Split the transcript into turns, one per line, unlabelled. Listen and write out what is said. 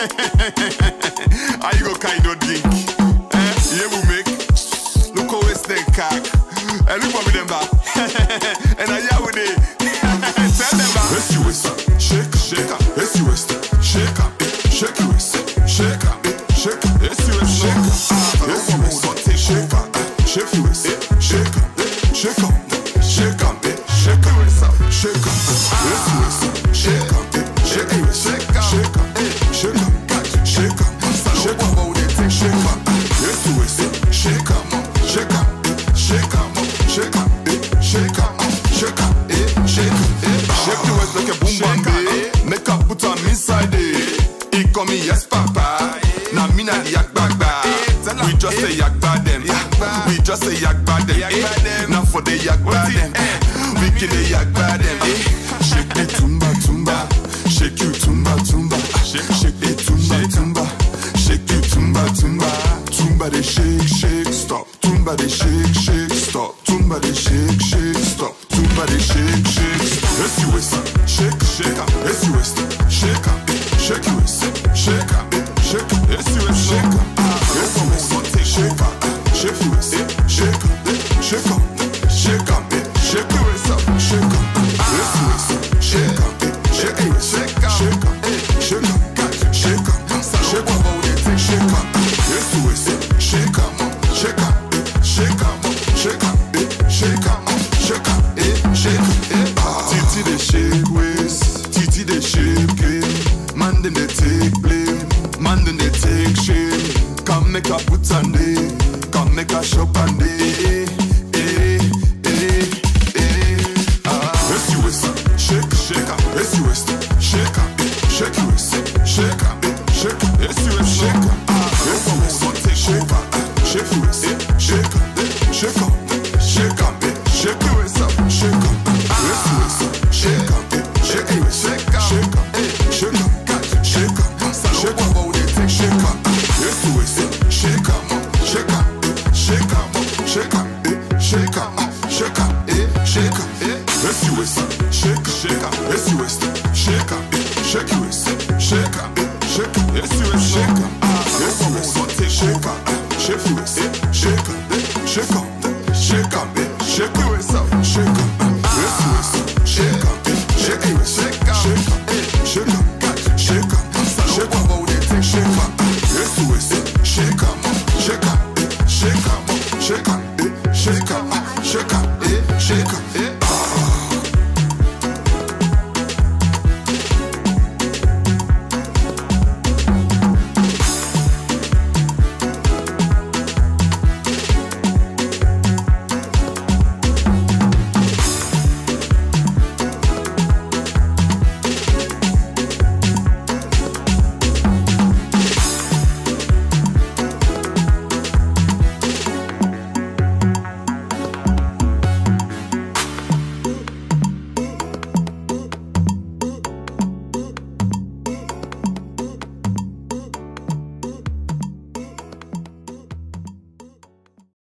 How you go carry no drink? Eh? Yeah, we make. Look how we stay cock. And look what we them back. and I hear with it. Tell them back.
Yes, you shake, shake up. Yes, you waist, shake up, shake your waist, shake up, shake up.
Yes, you
shake up. Yes, you waist, shake up, shake
just say yak bad them. We just say yak bad them. Now for the yak bad them. We kill the yak bad them. Eh?
Shake it tumba tumba, shake you tumba tumba, shake. Shake it tumba tumba, shake you tumba tumba, tumba they shake shake stop, tumba they shake shake stop, tumba they shake shake stop, tumba they shake shake. Yes you waist, shake shake take blame, man then they take shame. Come make a put on day, come make a shop on day. Eh, eh, eh, ah. Shake, shake up. Shake up, shake shake up, shake shake up. Shake up, shake shake up, shake up, your waist, shake, shake up, it's your waist, shake up, shake your waist, shake up, shake, it's your waist, shake up, it's your waist, shake up, shake your waist, shake up, shake up, shake up, shake your waist up, shake up, it's your waist, shake up, shake your waist, shake up, shake up, shake up, shake up, shake up, it's your waist, shake up, shake up, shake up, shake up.